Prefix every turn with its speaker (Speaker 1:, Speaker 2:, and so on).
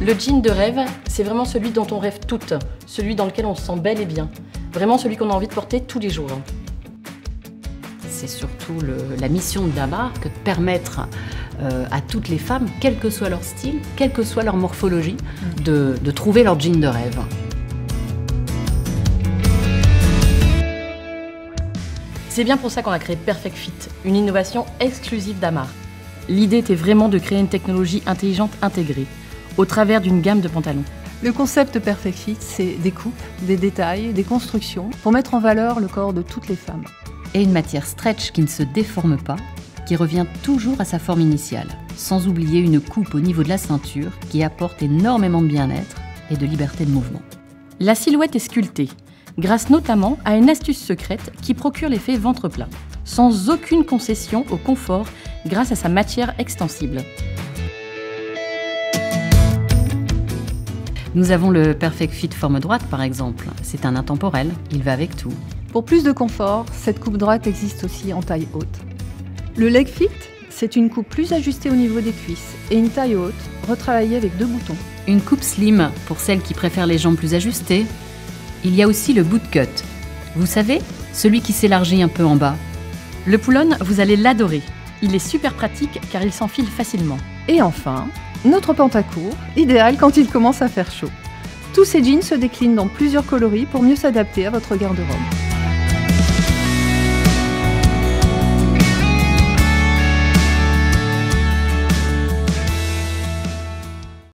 Speaker 1: Le jean de rêve, c'est vraiment celui dont on rêve toutes, celui dans lequel on se sent bel et bien. Vraiment celui qu'on a envie de porter tous les jours.
Speaker 2: C'est surtout la mission de la marque de permettre euh, à toutes les femmes, quel que soit leur style, quelle que soit leur morphologie, de, de trouver leur jean de rêve.
Speaker 1: C'est bien pour ça qu'on a créé Perfect Fit, une innovation exclusive d'Amar. L'idée était vraiment de créer une technologie intelligente intégrée, au travers d'une gamme de pantalons.
Speaker 3: Le concept Perfect Fit, c'est des coupes, des détails, des constructions, pour mettre en valeur le corps de toutes les femmes.
Speaker 2: Et une matière stretch qui ne se déforme pas, qui revient toujours à sa forme initiale, sans oublier une coupe au niveau de la ceinture qui apporte énormément de bien-être et de liberté de mouvement.
Speaker 1: La silhouette est sculptée, grâce notamment à une astuce secrète qui procure l'effet ventre plat, sans aucune concession au confort grâce à sa matière extensible.
Speaker 2: Nous avons le Perfect Fit forme droite par exemple. C'est un intemporel, il va avec tout.
Speaker 3: Pour plus de confort, cette coupe droite existe aussi en taille haute. Le Leg Fit, c'est une coupe plus ajustée au niveau des cuisses et une taille haute, retravaillée avec deux boutons.
Speaker 2: Une coupe slim pour celles qui préfèrent les jambes plus ajustées, il y a aussi le boot cut. Vous savez, celui qui s'élargit un peu en bas.
Speaker 1: Le pull-on, vous allez l'adorer. Il est super pratique car il s'enfile facilement.
Speaker 3: Et enfin, notre pantacourt, idéal quand il commence à faire chaud. Tous ces jeans se déclinent dans plusieurs coloris pour mieux s'adapter à votre garde-robe.